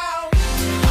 tchau.